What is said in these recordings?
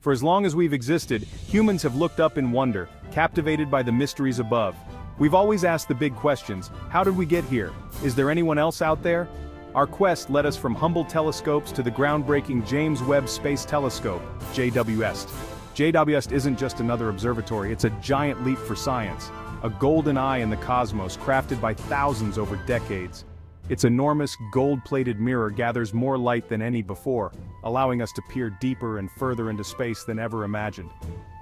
For as long as we've existed, humans have looked up in wonder, captivated by the mysteries above. We've always asked the big questions, how did we get here? Is there anyone else out there? Our quest led us from humble telescopes to the groundbreaking James Webb Space Telescope, JWST. JWST isn't just another observatory, it's a giant leap for science. A golden eye in the cosmos crafted by thousands over decades. Its enormous, gold-plated mirror gathers more light than any before, allowing us to peer deeper and further into space than ever imagined.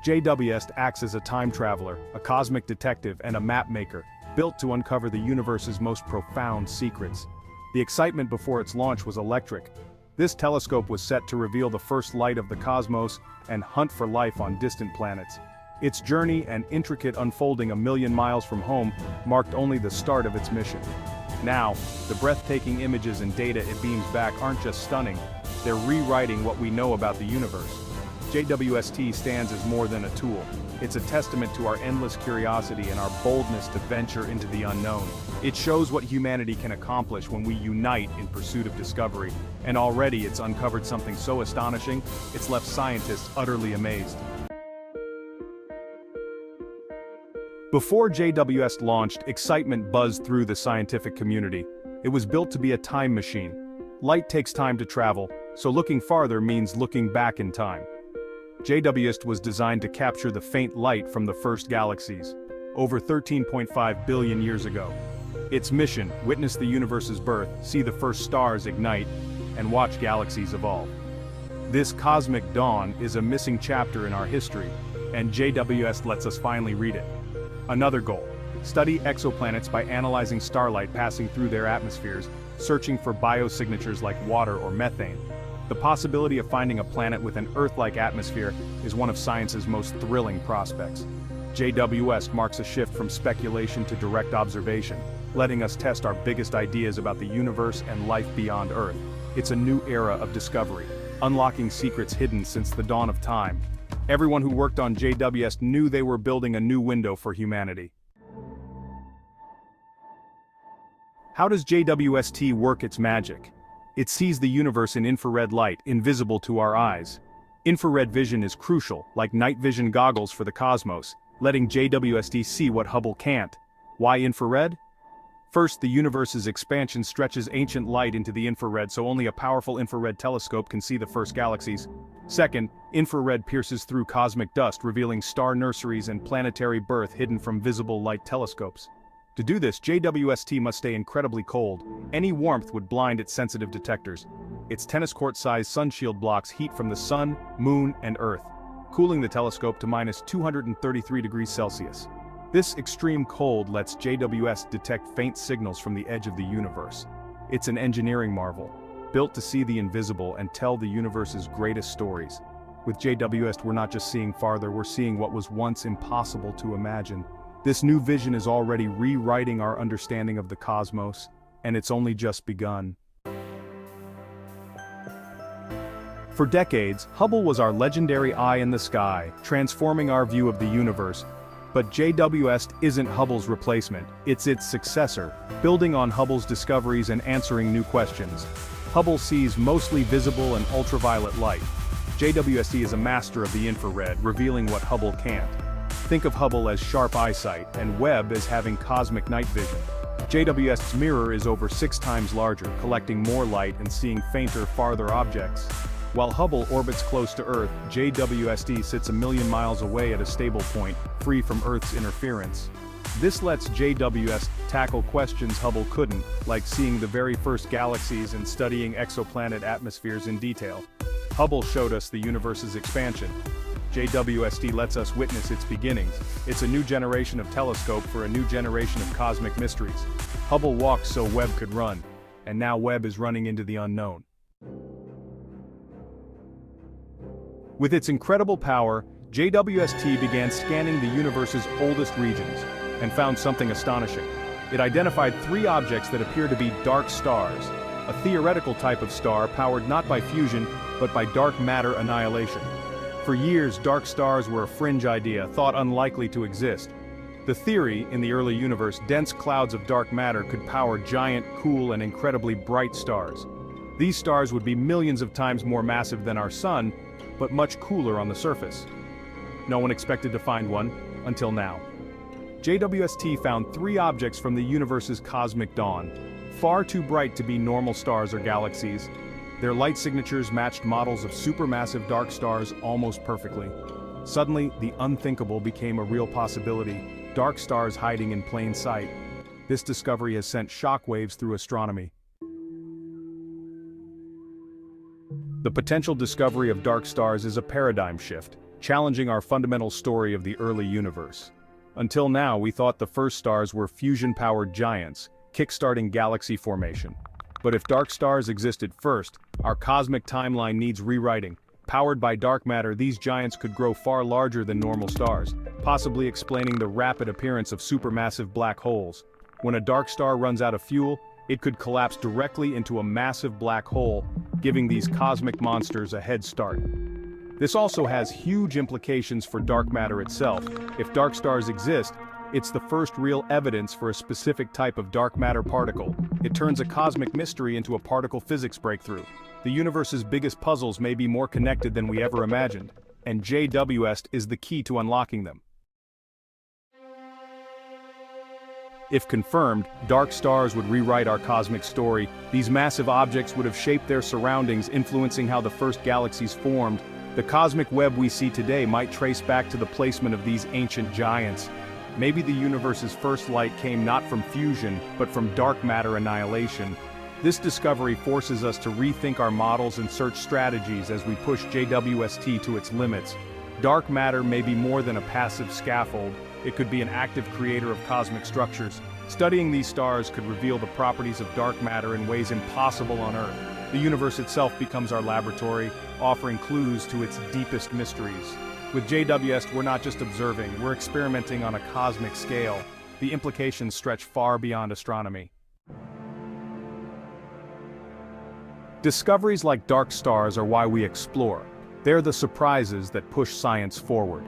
JWST acts as a time traveler, a cosmic detective, and a map maker, built to uncover the universe's most profound secrets. The excitement before its launch was electric. This telescope was set to reveal the first light of the cosmos and hunt for life on distant planets. Its journey and intricate unfolding a million miles from home marked only the start of its mission. Now, the breathtaking images and data it beams back aren't just stunning, they're rewriting what we know about the universe. JWST stands as more than a tool. It's a testament to our endless curiosity and our boldness to venture into the unknown. It shows what humanity can accomplish when we unite in pursuit of discovery, and already it's uncovered something so astonishing, it's left scientists utterly amazed. Before JWST launched, excitement buzzed through the scientific community. It was built to be a time machine. Light takes time to travel, so looking farther means looking back in time. JWST was designed to capture the faint light from the first galaxies, over 13.5 billion years ago. Its mission, witness the universe's birth, see the first stars ignite, and watch galaxies evolve. This cosmic dawn is a missing chapter in our history, and JWST lets us finally read it. Another goal, study exoplanets by analyzing starlight passing through their atmospheres, searching for biosignatures like water or methane. The possibility of finding a planet with an Earth-like atmosphere is one of science's most thrilling prospects. JWST marks a shift from speculation to direct observation, letting us test our biggest ideas about the universe and life beyond Earth. It's a new era of discovery, unlocking secrets hidden since the dawn of time, Everyone who worked on JWST knew they were building a new window for humanity. How does JWST work its magic? It sees the universe in infrared light, invisible to our eyes. Infrared vision is crucial, like night vision goggles for the cosmos, letting JWST see what Hubble can't. Why infrared? First, the universe's expansion stretches ancient light into the infrared so only a powerful infrared telescope can see the first galaxies. Second, infrared pierces through cosmic dust revealing star nurseries and planetary birth hidden from visible light telescopes. To do this, JWST must stay incredibly cold. Any warmth would blind its sensitive detectors. Its tennis court-sized sunshield blocks heat from the sun, moon, and earth, cooling the telescope to minus 233 degrees Celsius. This extreme cold lets JWST detect faint signals from the edge of the universe. It's an engineering marvel, built to see the invisible and tell the universe's greatest stories. With JWST we're not just seeing farther, we're seeing what was once impossible to imagine. This new vision is already rewriting our understanding of the cosmos, and it's only just begun. For decades, Hubble was our legendary eye in the sky, transforming our view of the universe. But JWST isn't Hubble's replacement, it's its successor, building on Hubble's discoveries and answering new questions. Hubble sees mostly visible and ultraviolet light. JWST is a master of the infrared, revealing what Hubble can't. Think of Hubble as sharp eyesight, and Webb as having cosmic night vision. JWST's mirror is over six times larger, collecting more light and seeing fainter, farther objects. While Hubble orbits close to Earth, JWST sits a million miles away at a stable point, free from Earth's interference. This lets JWST tackle questions Hubble couldn't, like seeing the very first galaxies and studying exoplanet atmospheres in detail. Hubble showed us the universe's expansion. JWST lets us witness its beginnings. It's a new generation of telescope for a new generation of cosmic mysteries. Hubble walked so Webb could run, and now Webb is running into the unknown. With its incredible power, JWST began scanning the universe's oldest regions, and found something astonishing. It identified three objects that appear to be dark stars, a theoretical type of star powered not by fusion, but by dark matter annihilation. For years, dark stars were a fringe idea, thought unlikely to exist. The theory, in the early universe, dense clouds of dark matter could power giant, cool, and incredibly bright stars. These stars would be millions of times more massive than our sun, but much cooler on the surface. No one expected to find one, until now. JWST found three objects from the universe's cosmic dawn, far too bright to be normal stars or galaxies. Their light signatures matched models of supermassive dark stars almost perfectly. Suddenly, the unthinkable became a real possibility, dark stars hiding in plain sight. This discovery has sent shockwaves through astronomy. The potential discovery of dark stars is a paradigm shift, challenging our fundamental story of the early universe. Until now we thought the first stars were fusion-powered giants, kickstarting galaxy formation. But if dark stars existed first, our cosmic timeline needs rewriting. Powered by dark matter these giants could grow far larger than normal stars, possibly explaining the rapid appearance of supermassive black holes. When a dark star runs out of fuel, it could collapse directly into a massive black hole, giving these cosmic monsters a head start. This also has huge implications for dark matter itself. If dark stars exist, it's the first real evidence for a specific type of dark matter particle. It turns a cosmic mystery into a particle physics breakthrough. The universe's biggest puzzles may be more connected than we ever imagined, and JWST is the key to unlocking them. If confirmed, dark stars would rewrite our cosmic story. These massive objects would have shaped their surroundings, influencing how the first galaxies formed, the cosmic web we see today might trace back to the placement of these ancient giants. Maybe the universe's first light came not from fusion, but from dark matter annihilation. This discovery forces us to rethink our models and search strategies as we push JWST to its limits. Dark matter may be more than a passive scaffold, it could be an active creator of cosmic structures. Studying these stars could reveal the properties of dark matter in ways impossible on Earth. The universe itself becomes our laboratory, offering clues to its deepest mysteries. With JWST, we're not just observing, we're experimenting on a cosmic scale. The implications stretch far beyond astronomy. Discoveries like dark stars are why we explore. They're the surprises that push science forward.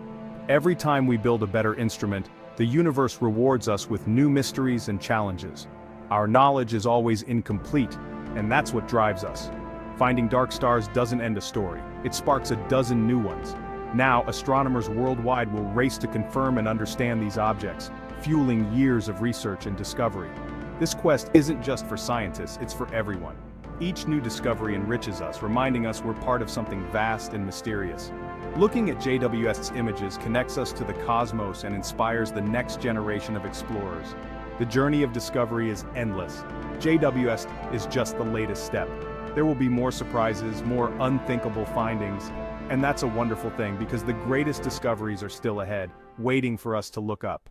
Every time we build a better instrument, the universe rewards us with new mysteries and challenges. Our knowledge is always incomplete, and that's what drives us. Finding dark stars doesn't end a story, it sparks a dozen new ones. Now, astronomers worldwide will race to confirm and understand these objects, fueling years of research and discovery. This quest isn't just for scientists, it's for everyone. Each new discovery enriches us, reminding us we're part of something vast and mysterious. Looking at JWST's images connects us to the cosmos and inspires the next generation of explorers. The journey of discovery is endless. JWST is just the latest step. There will be more surprises, more unthinkable findings, and that's a wonderful thing because the greatest discoveries are still ahead, waiting for us to look up.